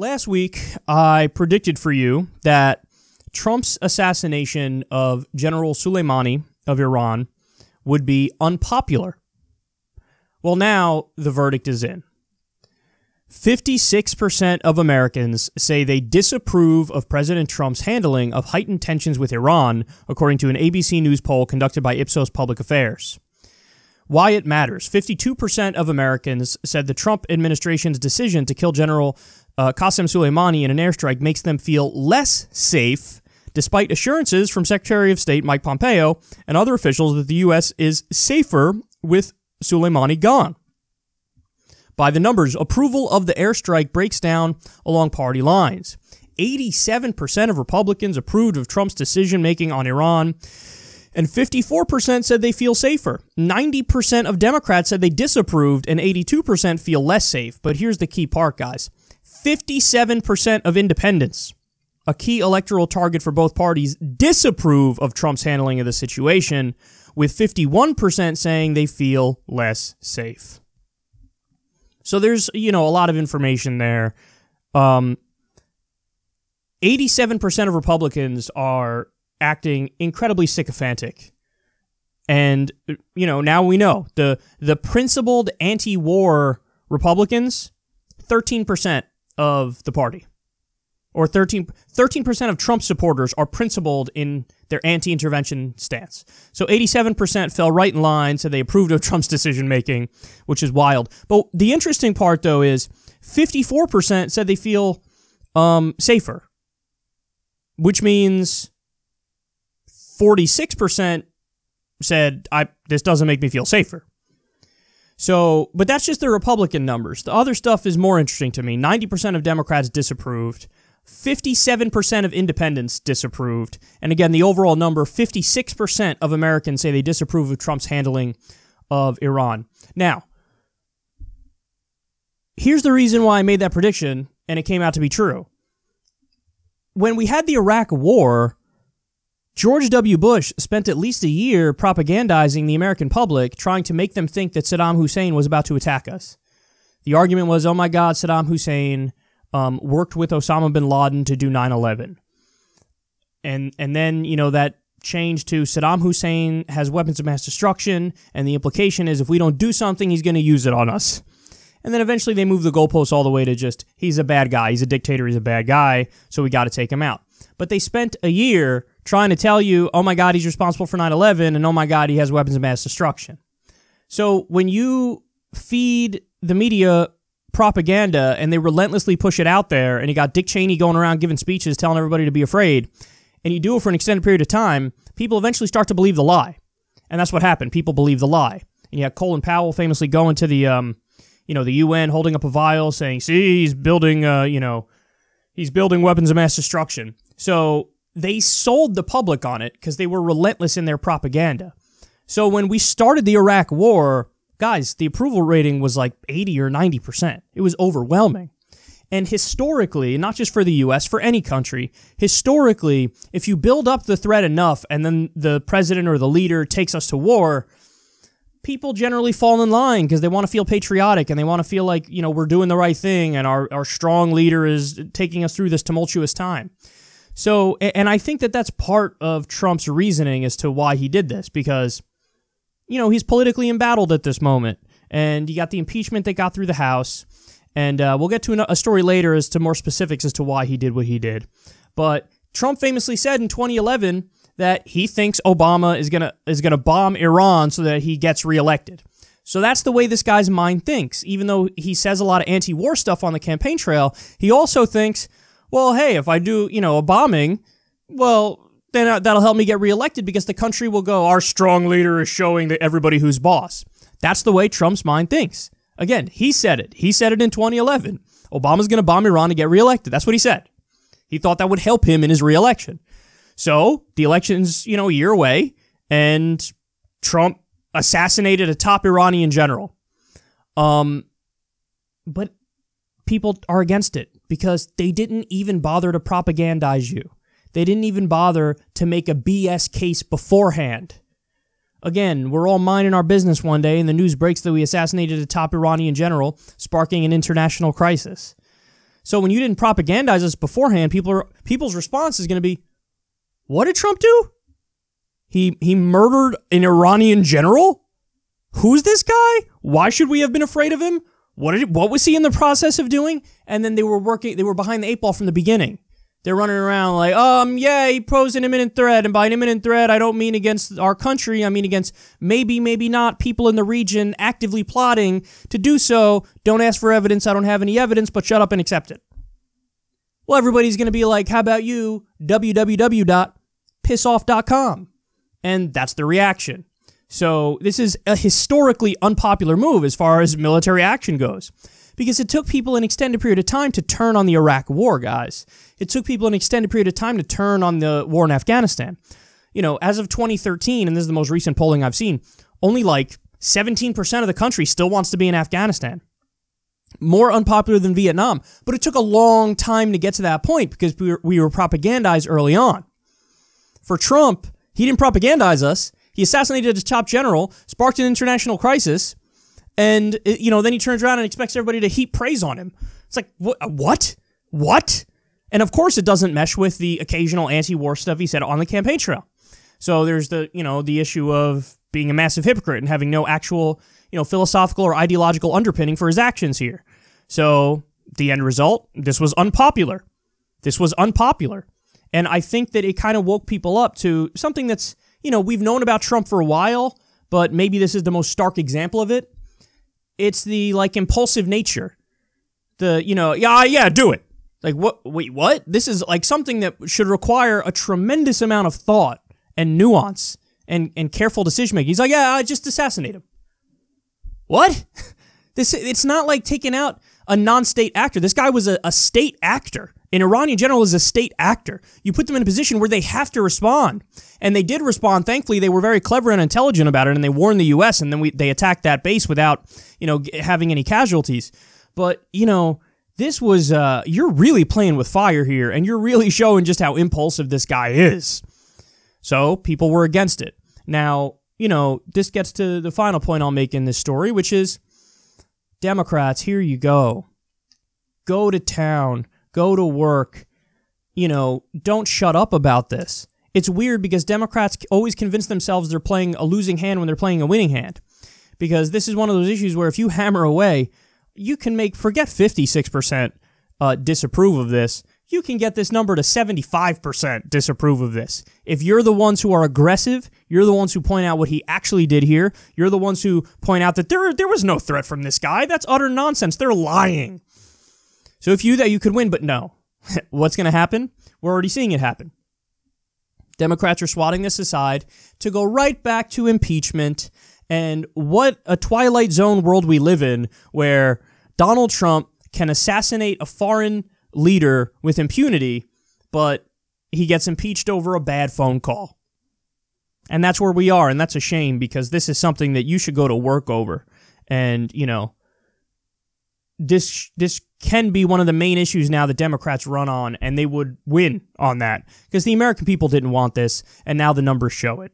Last week, I predicted for you that Trump's assassination of General Soleimani of Iran would be unpopular. Well, now the verdict is in. 56% of Americans say they disapprove of President Trump's handling of heightened tensions with Iran, according to an ABC News poll conducted by Ipsos Public Affairs. Why it matters 52% of Americans said the Trump administration's decision to kill General uh, Qasem Soleimani in an airstrike makes them feel less safe, despite assurances from Secretary of State Mike Pompeo and other officials that the U.S. is safer with Soleimani gone. By the numbers, approval of the airstrike breaks down along party lines. 87% of Republicans approved of Trump's decision making on Iran, and 54% said they feel safer. 90% of Democrats said they disapproved, and 82% feel less safe. But here's the key part, guys 57% of independents, a key electoral target for both parties, disapprove of Trump's handling of the situation, with 51% saying they feel less safe. So there's, you know, a lot of information there. Um, 87% of Republicans are acting incredibly sycophantic. And you know, now we know the the principled anti-war Republicans, 13% of the party. Or 13 percent of Trump supporters are principled in their anti-intervention stance. So 87% fell right in line, said they approved of Trump's decision making, which is wild. But the interesting part though is 54% said they feel um, safer, which means 46% said I this doesn't make me feel safer. So, but that's just the Republican numbers. The other stuff is more interesting to me. 90% of Democrats disapproved. 57% of independents disapproved. And again, the overall number 56% of Americans say they disapprove of Trump's handling of Iran. Now, here's the reason why I made that prediction, and it came out to be true. When we had the Iraq War, George W. Bush spent at least a year propagandizing the American public, trying to make them think that Saddam Hussein was about to attack us. The argument was, oh my God, Saddam Hussein um, worked with Osama bin Laden to do 9 11. And, and then, you know, that changed to Saddam Hussein has weapons of mass destruction, and the implication is if we don't do something, he's going to use it on us. And then eventually they moved the goalposts all the way to just, he's a bad guy, he's a dictator, he's a bad guy, so we got to take him out. But they spent a year trying to tell you, oh my God, he's responsible for 9 11, and oh my God, he has weapons of mass destruction. So when you feed the media propaganda and they relentlessly push it out there, and you got Dick Cheney going around giving speeches telling everybody to be afraid, and you do it for an extended period of time, people eventually start to believe the lie. And that's what happened. People believe the lie. And you had Colin Powell famously going to the, um, you know, the UN holding up a vial saying, see, he's building, uh, you know, he's building weapons of mass destruction. So they sold the public on it because they were relentless in their propaganda. So when we started the Iraq war, guys, the approval rating was like 80 or 90%. It was overwhelming. And historically, not just for the US, for any country, historically, if you build up the threat enough and then the president or the leader takes us to war, people generally fall in line because they want to feel patriotic and they want to feel like, you know, we're doing the right thing and our, our strong leader is taking us through this tumultuous time. So, and I think that that's part of Trump's reasoning as to why he did this because, you know, he's politically embattled at this moment. And you got the impeachment that got through the House. And uh, we'll get to a story later as to more specifics as to why he did what he did. But Trump famously said in 2011 that he thinks Obama is gonna is gonna bomb Iran so that he gets reelected. So that's the way this guy's mind thinks. Even though he says a lot of anti-war stuff on the campaign trail, he also thinks well, hey, if I do, you know, a bombing, well, then that'll help me get reelected because the country will go, our strong leader is showing that everybody who's boss. That's the way Trump's mind thinks. Again, he said it. He said it in 2011. Obama's going to bomb Iran to get reelected. That's what he said. He thought that would help him in his reelection. So the election's, you know, a year away, and Trump assassinated a top Iranian general. Um, but people are against it because they didn't even bother to propagandize you. They didn't even bother to make a BS case beforehand. Again, we're all minding our business one day, and the news breaks that we assassinated a top Iranian general, sparking an international crisis. So when you didn't propagandize us beforehand, people are, people's response is going to be, "What did Trump do? He he murdered an Iranian general? Who's this guy? Why should we have been afraid of him? What did what was he in the process of doing?" And then they were working they were behind the eight ball from the beginning. They're running around like, um, yeah, he posed an imminent threat, and by an imminent threat, I don't mean against our country. I mean against maybe, maybe not people in the region actively plotting to do so. Don't ask for evidence. I don't have any evidence, but shut up and accept it. Well, everybody's going to be like, how about you? www.pissoff.com. And that's the reaction. So this is a historically unpopular move as far as military action goes because it took people an extended period of time to turn on the Iraq war, guys. It took people an extended period of time to turn on the war in Afghanistan. You know, as of 2013, and this is the most recent polling I've seen, only like 17% of the country still wants to be in Afghanistan. More unpopular than Vietnam, but it took a long time to get to that point because we were, we were propagandized early on. For Trump, he didn't propagandize us. He assassinated his top general, sparked an international crisis, and you know then he turns around and expects everybody to heap praise on him. It's like what? Uh, what? What? And of course, it doesn't mesh with the occasional anti-war stuff he said on the campaign trail. So there's the you know the issue of being a massive hypocrite and having no actual you know philosophical or ideological underpinning for his actions here. So the end result, this was unpopular. This was unpopular. And I think that it kind of woke people up to something that's, you know, we've known about Trump for a while, but maybe this is the most stark example of it. It's the like impulsive nature. The, you know, yeah, yeah, do it. Like what wait, what? This is like something that should require a tremendous amount of thought and nuance and, and careful decision making. He's like, yeah, I just assassinate him. What? This it's not like taking out a non-state actor. This guy was a, a state actor. An Iranian general is a state actor. You put them in a position where they have to respond. And they did respond. Thankfully, they were very clever and intelligent about it, and they warned the U.S., and then we, they attacked that base without, you know, having any casualties. But, you know, this was, uh, you're really playing with fire here, and you're really showing just how impulsive this guy is. So people were against it. Now, you know, this gets to the final point I'll make in this story, which is Democrats, here you go. Go to town, go to work. You know, don't shut up about this. It's weird because Democrats always convince themselves they're playing a losing hand when they're playing a winning hand. Because this is one of those issues where if you hammer away, you can make, forget 56% uh, disapprove of this you can get this number to 75% disapprove of this. If you're the ones who are aggressive, you're the ones who point out what he actually did here, you're the ones who point out that there, there was no threat from this guy. That's utter nonsense. They're lying. So if you that you could win, but no. What's going to happen? We're already seeing it happen. Democrats are swatting this aside to go right back to impeachment and what a twilight zone world we live in where Donald Trump can assassinate a foreign leader with impunity, but he gets impeached over a bad phone call. And that's where we are, and that's a shame because this is something that you should go to work over. And, you know, this this can be one of the main issues now the Democrats run on, and they would win on that because the American people didn't want this, and now the numbers show it.